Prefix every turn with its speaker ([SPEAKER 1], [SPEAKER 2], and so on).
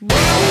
[SPEAKER 1] Whoa.